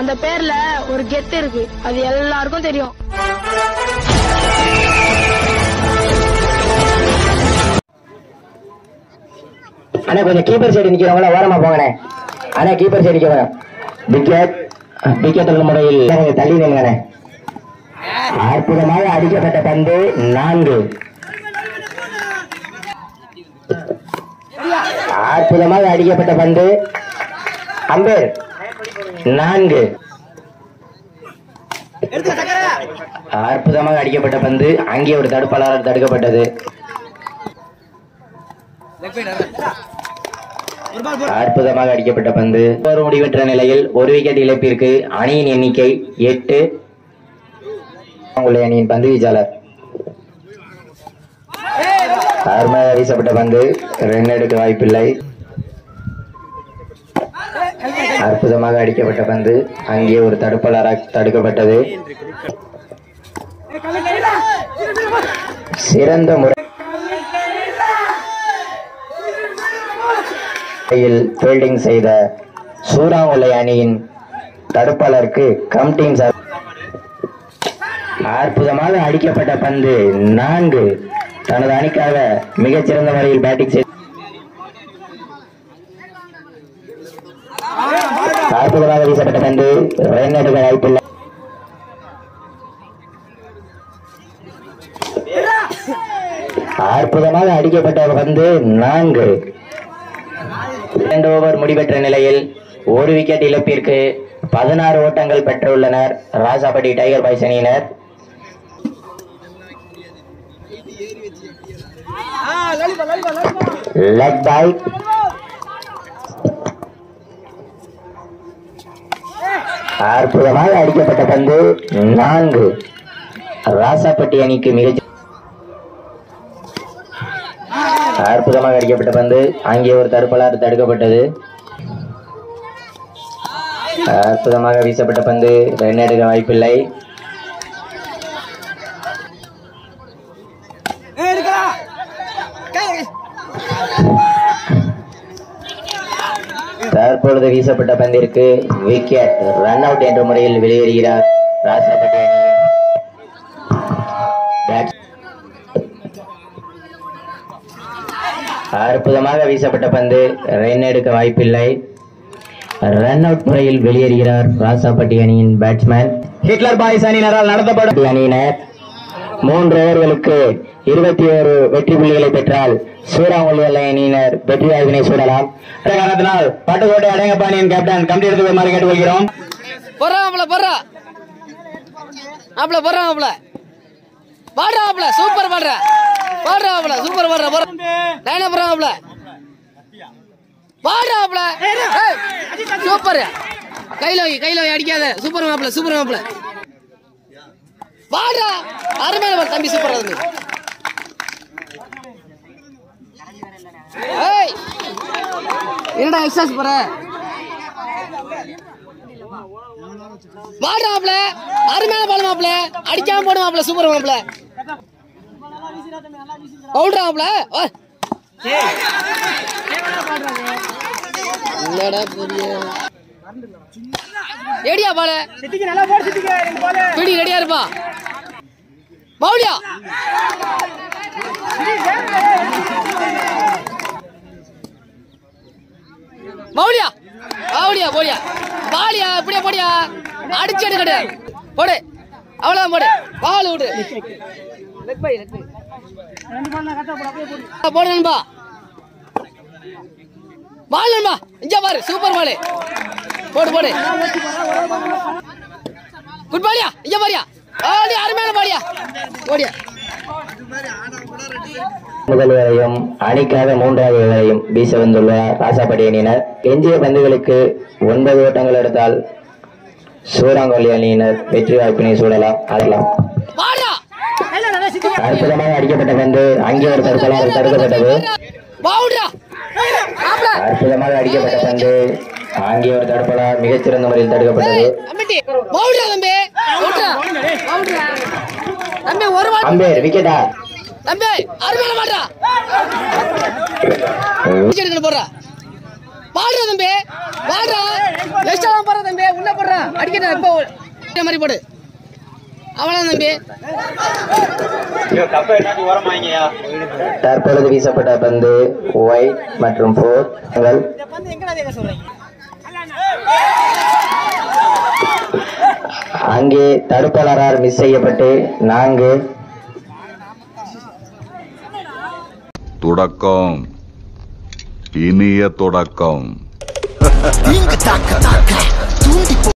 அந்த பேர்ல ஒரு கெத்து இருக்கு. அது எல்லாருக்கும் தெரியும். அண்ணா கொஞ்சம் கீப்பர் சைடு நிக்கிறவங்கள ஓரமா போங்கண்ணே. அண்ணா கீப்பர் சைடு நிக்கிறவங்க. விக்கெட் விக்கெட் முறையில் தள்ளி நின்னுங்கண்ணே அற்புதமாக அடிக்கப்பட்ட பந்து நான்கு. அற்புதமாக அடிக்கப்பட்ட பந்து அம்பேர். நான்கு. அற்புதமாக அடிக்கப்பட்ட பந்து. அங்கே ஒரு தடுப்பாளரால் தடுக்கப்பட்டது. அற்புதமாக அடிக்கப்பட்ட பந்து. ஒரு முடிவற்ற நிலையில் ஒரு விக்கெட் இழப்பிற்கு அணியின் எண்ணிக்கை எட்டு. உங்களுடைய அணியின் பந்து வீச்சாளர். அருமையாக வீசப்பட்ட பந்து. ரன் எடுக்க வாய்ப்பில்லை. அற்புதமாக அடிக்கப்பட்ட பந்து. அங்கே ஒரு தடுப்பாளராக தடுக்கப்பட்டது. சிறந்த முறையில் ஃபீல்டிங் செய்த சூறாங்குளை அணியின் தடுப்பாளருக்கு கம் டீம் சார். அற்புதமாக அடிக்கப்பட்ட பந்து நான்கு. தனது அணிக்காக மிகச்சிறந்த முறையில் பேட்டிங் செய்த அற்புதமாக வீசப்பட்ட பந்து ரன் எடுக்க வாய்ப்பில்லை. அற்புதமாக அடிக்கப்பட்ட பந்து நான்கு. இரண்டு ஓவர் முடிவெற்ற நிலையில் ஒரு விக்கெட் இழப்பிற்கு பதினாறு ஓட்டங்கள் பெற்றுள்ளனர். ராசாபட்டி டைகர் பாய்ஸ் அணியினர். லெக் பாய் அற்புதமாக அடிக்கப்பட்ட பந்து நான்கு. ராசாப்பட்டி அணிக்கு மிக அற்புதமாக அடிக்கப்பட்ட பந்து. அங்கே ஒரு தடுப்பலாறு தடுக்கப்பட்டது. அற்புதமாக வீசப்பட்ட பந்து. ரன் எடுக்க வாய்ப்பில்லை. தற்பொழுது வீசப்பட்ட பந்திற்கு விக்கெட் ரன் அவுட் என்ற முறையில் வெளியேறுகிறார் ராசாப்பட்டி அற்புதமாக வீசப்பட்ட பந்து ரன் எடுக்க வாய்ப்பில்லை. ரன் அவுட் முறையில் வெளியேறுகிறார் ராசாப்பட்டி அணியின் பேட்ஸ்மேன் ஹிட்லர் பாய்ஸ் அணியினரால் நடத்தப்படும் அணியினர். மூன்று ஓவர்களுக்கு இருபத்தி ஓரு வெற்றி புள்ளிகளை பெற்றால் சூறாமொழி அணியினர் வெற்றி சூடலாம். இந்த காரணத்தினால் பட்டுக்கோட்டை அடங்கப்பா அணியின் கேப்டன் கம்பி எடுத்து வருமாறு கேட்டுக்கொள்கிறோம். போறா மாப்ள போறா. மாப்ள போறா மாப்ள பாடுறா மாப்ள சூப்பர் பாடுற பாடுறா மாப்ள சூப்பர் பாடுற போற. லைனா போறா மாப்ள பாடுறா மாப்ள ஏய், சூப்பர். கையில கையில அடிக்காத. சூப்பர் மாப்ள சூப்பர் மாப்ள பாடுறா அருமையான தம்பி சூப்பர் ஏய். என்னடா எக்ஸசைஸ் போற வாடு மாப்ள அருமையான பால் மாப்ள அடிக்காம போடு மாப்ள சூப்பர் மாப்ள வா. என்னடா பெரிய? ரெடியா பால. பிடி ரெடியா இருப்பா. பவுலியா பவுலியா பவுலியா போலியா பாலியா இப்படியே போடியா அடிச்சு எடுக்கடு போடு. அவ்வளவுதான் போடு. பால் விடு போடு நண்பா. பால் நண்பா. இங்க பாரு சூப்பர் பால் போடு போடு. குட் பாலியா இங்க பாரியா? ஆடி அருமையான பாலியா ஓடியா. முதல் வேலையும் அணிக்காக மூன்றாவது வேலையும் வீச வந்துள்ளார் ராசாப்படி அணியினர். எஞ்சிய பந்துகளுக்கு ஒன்பது ஓட்டங்கள் எடுத்தால் சூறாங்கொல்லி அணியினர் வெற்றி வாய்ப்பினை சூடலாம் ஆடலாம். அற்புதமாக அடிக்கப்பட்ட பந்து அங்கே ஒரு தடுப்பலால் தடுக்கப்பட்டது. அற்புதமாக அடிக்கப்பட்ட பந்து அங்கே ஒரு தடுப்பலால் மிகச்சிறந்த முறையில் தடுக்கப்பட்டது. தம்பி தம்பி ஒரு அம்பேர் விக்கெட்டா தம்பி அருமையான மாடுறா. எடுக்கணும் போடுறா. வாடுறா தம்பி. வாடுறா எக்ஸ்ட்ரா போடுற தம்பி. உள்ள போடுறா. அடிக்கிறேன் இப்போ மாதிரி போடு. அவ்வளவுதான் தம்பி. தற்பொழுது வீசப்பட்ட பந்து ஒயிட் மற்றும் போர் அங்கே தடுப்பாளரால் மிஸ் செய்யப்பட்டு நான்கு. தொடக்கம். இனிய தொடக்கம்.